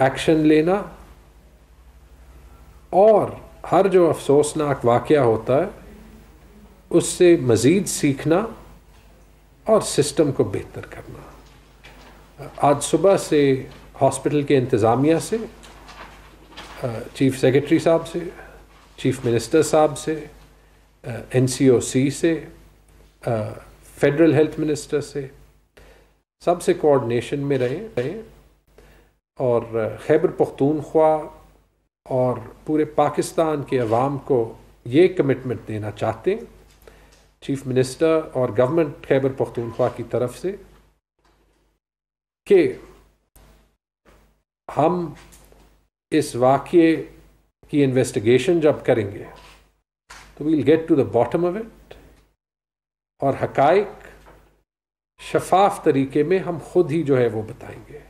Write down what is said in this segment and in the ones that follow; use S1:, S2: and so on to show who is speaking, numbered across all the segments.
S1: Action लेना और हर जो अफसोसनाक वाक़ होता है, उससे मज़ीद सीखना और सिस्टम को बेहतर करना। आज सुबह से हॉस्पिटल के इंतज़ामिया से चीफ सेक्रेटरी साहब से, चीफ मिनिस्टर साहब से एन सी ओ सी से फेडरल हेल्थ मिनिस्टर से, सबसे कोऑर्डिनेशन में रहे रहे। और खैबर पख्तूनख्वा और पूरे पाकिस्तान के अवाम को ये कमिटमेंट देना चाहते हैं चीफ मिनिस्टर और गवर्नमेंट खैबर पख्तूनख्वा की तरफ़ से, कि हम इस वाक्य की इन्वेस्टिगेशन जब करेंगे तो we'll get to the bottom of it और हकाइक शफाफ तरीके में हम खुद ही जो है वो बताएँगे।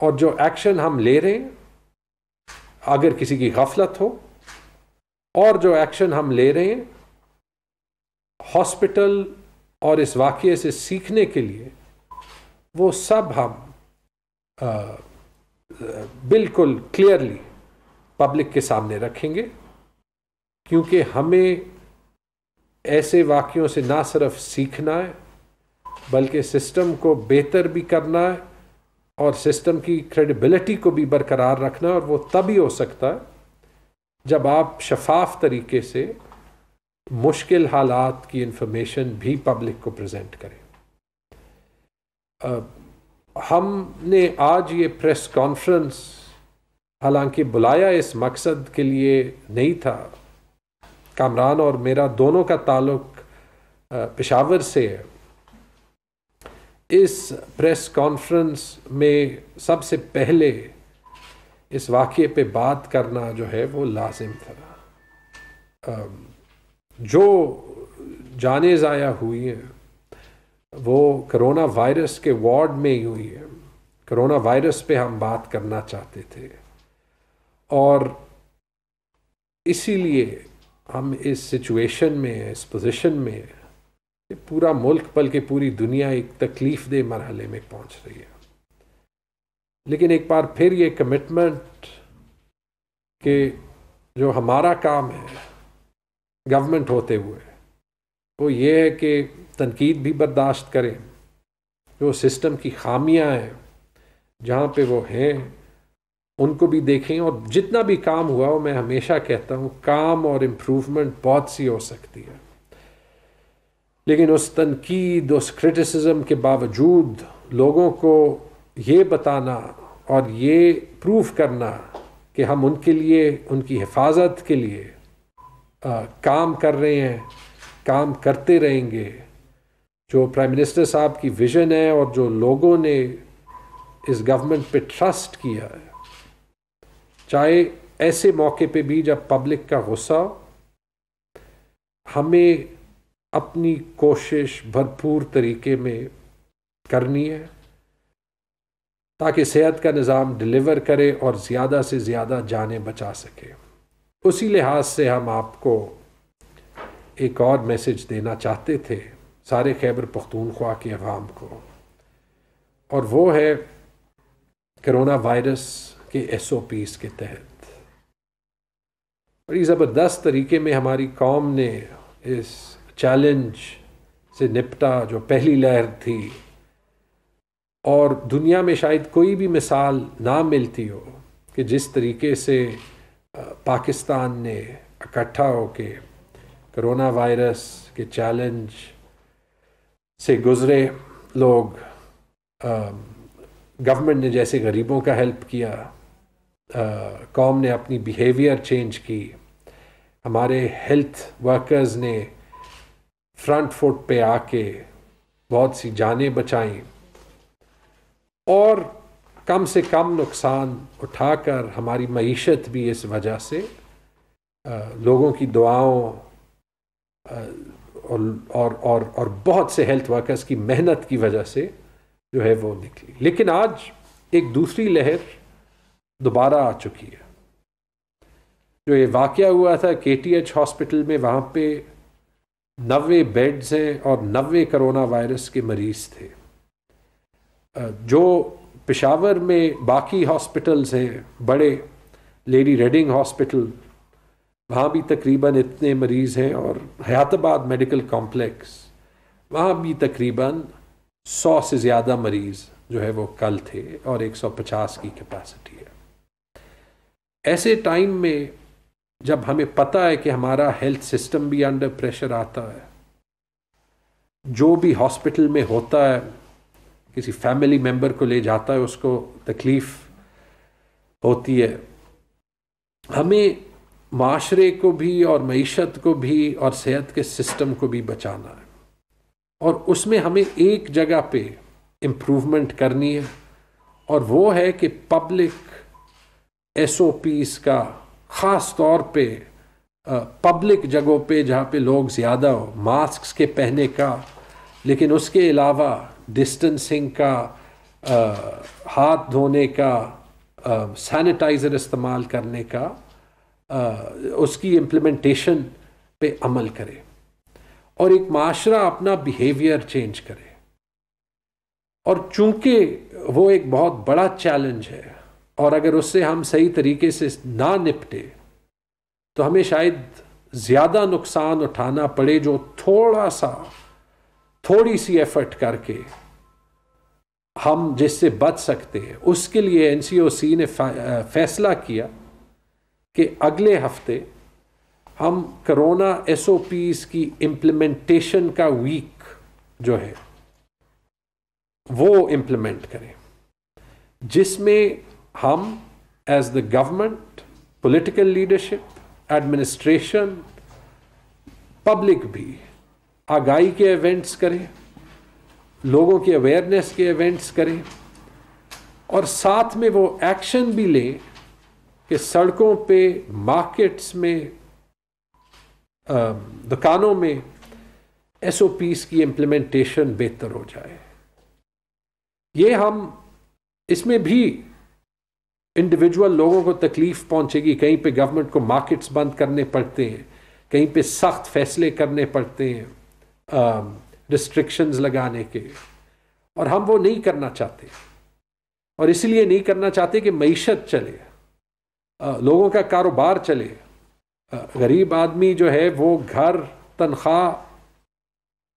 S1: और जो एक्शन हम ले रहे हैं अगर किसी की गफलत हो और जो एक्शन हम ले रहे हैं हॉस्पिटल और इस वाक्य से सीखने के लिए वो सब हम आ, बिल्कुल क्लियरली पब्लिक के सामने रखेंगे क्योंकि हमें ऐसे वाक्यों से ना सिर्फ़ सीखना है बल्कि सिस्टम को बेहतर भी करना है और सिस्टम की क्रेडिबिलिटी को भी बरकरार रखना और वो तभी हो सकता है जब आप शफाफ तरीके से मुश्किल हालात की इंफॉर्मेशन भी पब्लिक को प्रेजेंट करें। हमने आज ये प्रेस कॉन्फ्रेंस हालाँकि बुलाया इस मकसद के लिए नहीं था। कामरान और मेरा दोनों का ताल्लुक पेशावर से है। इस प्रेस कॉन्फ्रेंस में सबसे पहले इस वाक़े पे बात करना जो है वो लाजिम था। जो जाने ज़ाया हुई हैं, वो करोना वायरस के वार्ड में ही हुई है। करोना वायरस पे हम बात करना चाहते थे। और इसीलिए हम इस सिचुएशन में, इस पोजीशन में पूरा मुल्क बल्कि पूरी दुनिया एक तकलीफ़ दे मरहले में पहुँच रही है। लेकिन एक बार फिर ये कमिटमेंट कि जो हमारा काम है गवर्नमेंट होते हुए, वो ये है कि तनकीद भी बर्दाश्त करें। जो सिस्टम की खामियाँ हैं, जहाँ पे वो हैं, उनको भी देखें और जितना भी काम हुआ, वो मैं हमेशा कहता हूँ, काम और इम्प्रूवमेंट बहुत सी हो सकती है। लेकिन उस तनकीद उस क्रिटिसिज्म के बावजूद लोगों को ये बताना और ये प्रूव करना कि हम उनके लिए उनकी हिफाजत के लिए आ, काम कर रहे हैं काम करते रहेंगे। जो प्राइम मिनिस्टर साहब की विज़न है और जो लोगों ने इस गवर्नमेंट पे ट्रस्ट किया है चाहे ऐसे मौके पे भी जब पब्लिक का गुस्सा हमें अपनी कोशिश भरपूर तरीके में करनी है, ताकि सेहत का निज़ाम डिलीवर करे और ज़्यादा से ज़्यादा जाने बचा सके। उसी लिहाज से हम आपको एक और मैसेज देना चाहते थे, सारे खैबर पख्तूनख्वा के अवाम को। और वो है करोना वायरस के एस ओ पीज़ के तहत। बड़ी ज़बरदस्त तरीके में हमारी कौम ने इस चैलेंज से निपटा जो पहली लहर थी। और दुनिया में शायद कोई भी मिसाल ना मिलती हो कि जिस तरीके से पाकिस्तान ने इकट्ठा होके करोना वायरस के चैलेंज से गुज़रे। लोग गवर्नमेंट ने जैसे गरीबों का हेल्प किया कौम ने अपनी बिहेवियर चेंज की। हमारे हेल्थ वर्कर्स ने फ्रंट फुट पे आके बहुत सी जानें बचाई और कम से कम नुकसान उठाकर हमारी मीशत भी इस वजह से लोगों की दुआओं और, और और और बहुत से हेल्थ वर्कर्स की मेहनत की वजह से जो है वो निकली। लेकिन आज एक दूसरी लहर दोबारा आ चुकी है। जो ये वाक़ हुआ था के टी एच हॉस्पिटल में वहाँ पे नबे बेड्स हैं और नबे करोना वायरस के मरीज़ थे। जो पेशावर में बाकी हॉस्पिटल्स हैं, बड़े, लेडी रेडिंग हॉस्पिटल, वहाँ भी तकरीबन इतने मरीज़ हैं और हयातबाद मेडिकल कॉम्प्लेक्स, वहाँ भी तकरीबन सौ से ज़्यादा मरीज़ जो है वो कल थे और 150 की कैपेसिटी है। ऐसे टाइम में जब हमें पता है कि हमारा हेल्थ सिस्टम भी अंडर प्रेशर आता है। जो भी हॉस्पिटल में होता है, किसी फैमिली मेंबर को ले जाता है, उसको तकलीफ़ होती है। हमें माशरे को भी और मीशत को भी और सेहत के सिस्टम को भी बचाना है। और उसमें हमें एक जगह पे इम्प्रूवमेंट करनी है। और वो है कि पब्लिक एस का ख़ास तौर पे पब्लिक जगहों पे जहाँ पे लोग ज़्यादा हो मास्क के पहने का लेकिन उसके अलावा डिस्टेंसिंग का आ, हाथ धोने का सैनिटाइज़र इस्तेमाल करने का आ, उसकी इम्प्लीमेंटेशन पे अमल करे। और एक माशरा अपना बिहेवियर चेंज करे। और चूँकि वो एक बहुत बड़ा चैलेंज है और अगर उससे हम सही तरीके से ना निपटे तो हमें शायद ज़्यादा नुकसान उठाना पड़े जो थोड़ा सा, थोड़ी सी एफर्ट करके हम जिससे बच सकते हैं। उसके लिए एनसीओसी ने फैसला किया कि अगले हफ़्ते हम कोरोना एसओपीज की इम्प्लीमेंटेशन का वीक जो है, वो इम्प्लीमेंट करें, जिसमें हम as the government political leadership administration public भी, आगाही के इवेंट्स करें, लोगों की अवेयरनेस के इवेंट्स करें, और साथ में वो एक्शन भी लें कि सड़कों पे मार्केट्स में दुकानों में एस की इम्प्लीमेंटेशन बेहतर हो जाए। ये हम इसमें भी इंडिविजुअल लोगों को तकलीफ़ पहुंचेगी कहीं पे गवर्नमेंट को मार्केट्स बंद करने पड़ते हैं कहीं पे सख्त फैसले करने पड़ते हैं रिस्ट्रिक्शंस लगाने के। और हम वो नहीं करना चाहते। और इसलिए नहीं करना चाहते कि मीशत चले आ, लोगों का कारोबार चले। गरीब आदमी जो है वो घर तनख्वाह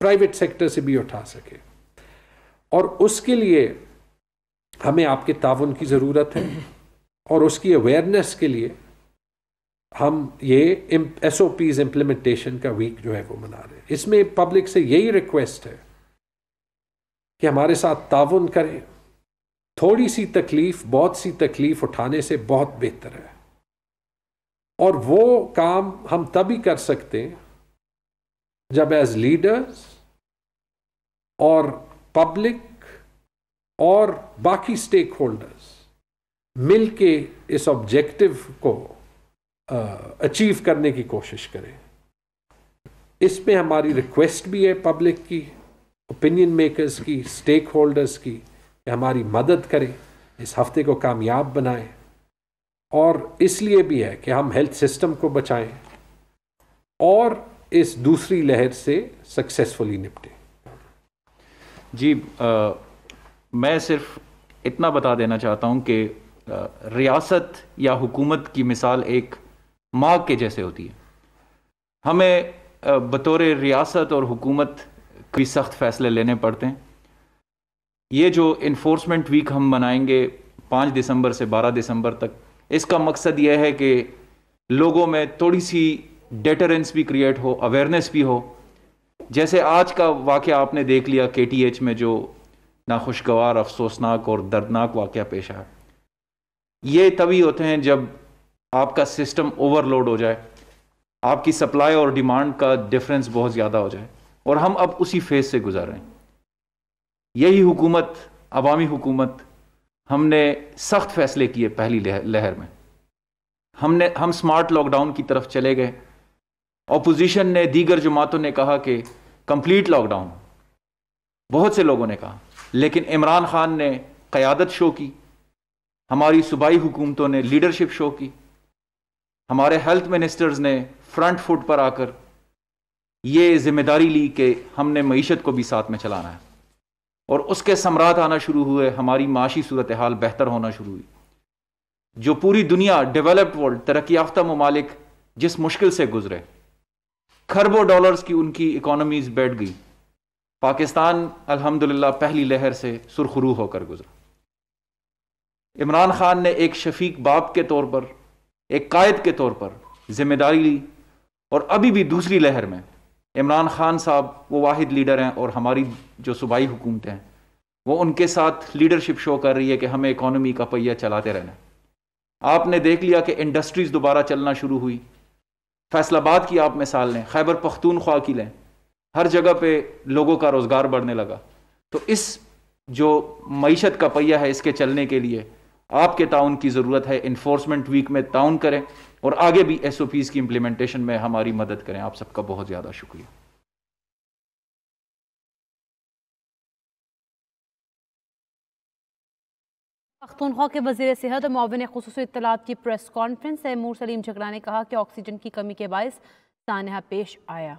S1: प्राइवेट सेक्टर से भी उठा सके। और उसके लिए हमें आपके ताउन की ज़रूरत है। और उसकी अवेयरनेस के लिए हम ये एस ओ पीज इम्प्लीमेंटेशन का वीक जो है वो मना रहे हैं। इसमें पब्लिक से यही रिक्वेस्ट है कि हमारे साथ ताउन करें। थोड़ी सी तकलीफ़, बहुत सी तकलीफ़ उठाने से बहुत बेहतर है। और वो काम हम तभी कर सकते हैं जब एज लीडर्स और पब्लिक और बाकी स्टेक होल्डर्स मिल के इस ऑब्जेक्टिव को अचीव करने की कोशिश करें। इसमें हमारी रिक्वेस्ट भी है पब्लिक की ओपिनियन मेकर्स की स्टेक होल्डर्स की कि हमारी मदद करें इस हफ़्ते को कामयाब बनाएँ। और इसलिए भी है कि हम हेल्थ सिस्टम को बचाएँ और इस दूसरी लहर से सक्सेसफुली निपटें।
S2: जी आ, मैं सिर्फ़ इतना बता देना चाहता हूँ कि रियासत या हुकूमत की मिसाल एक माँ के जैसे होती है। हमें बतौर रियासत और हुकूमत कोई सख्त फैसले लेने पड़ते हैं। ये जो इन्फोर्समेंट वीक हम मनाएँगे पाँच दिसंबर से बारह दिसंबर तक, इसका मकसद यह है कि लोगों में थोड़ी सी डेटरेंस भी क्रिएट हो अवेयरनेस भी हो। जैसे आज का वाक़ आपने देख लिया के टी एच में जो नाखुशगवार, अफसोसनाक और दर्दनाक वाक़ पेश आया। ये तभी होते हैं जब आपका सिस्टम ओवरलोड हो जाए। आपकी सप्लाई और डिमांड का डिफरेंस बहुत ज़्यादा हो जाए। और हम अब उसी फ़ेज़ से गुजर रहे हैं। यही हुकूमत, अवामी हुकूमत, हमने सख्त फैसले किए पहली लहर में। हमने, हम स्मार्ट लॉकडाउन की तरफ़ चले गए। ऑपोजिशन ने, दीगर जमातों ने कहा कि कंप्लीट लॉकडाउन बहुत से लोगों ने कहा। लेकिन इमरान खान ने क़यादत शो की। हमारी सूबाई हुकूमतों ने लीडरशिप शो की। हमारे हेल्थ मिनिस्टर्स ने फ्रंट फुट पर आकर ये ज़िम्मेदारी ली कि हमने मीशत को भी साथ में चलाना है। और उसके सम्राट आना शुरू हुए, हमारी माशी सूरत हाल बेहतर होना शुरू हुई। जो पूरी दुनिया डेवलप्ड वर्ल्ड तरक्की याफ्ता ममालिक जिस मुश्किल से गुजरे, खरबों डॉलर्स की उनकी इकोनॉमीज बैठ गई। पाकिस्तान, अल्हम्दुलिल्लाह, पहली लहर से सुरखरू होकर गुजरा। इमरान खान ने एक शफीक बाप के तौर पर, एक कायद के तौर पर ज़िम्मेदारी ली और अभी भी दूसरी लहर में इमरान खान साहब वो वाहिद लीडर हैं और हमारी जो सूबाई हुकूमतें हैं, वो उनके साथ लीडरशिप शो कर रही है कि हमें इकोनॉमी का पहिया चलाते रहना आपने देख लिया कि इंडस्ट्रीज़ दोबारा चलना शुरू हुई। फैसलाबाद की आप मिसाल लें, खैबर पख्तूनख्वा की लें, हर जगह पे लोगों का रोज़गार बढ़ने लगा। तो इस जो मीशत का पहिया है इसके चलने के लिए आपके ताउन की ज़रूरत है इन्फोर्समेंट वीक में ताउन करें और आगे भी एस ओ पीज़ की इम्प्लीमेंटेशन में हमारी मदद करें। आप सबका बहुत ज़्यादा शुक्रिया।
S3: पख्तूनख्वा के वज़ीर सेहत और मुआवन खसूस इतलात की प्रेस कॉन्फ्रेंस तैमूर सलीम झगड़ा ने कहा कि ऑक्सीजन की कमी के बायस सानहा पेश आया।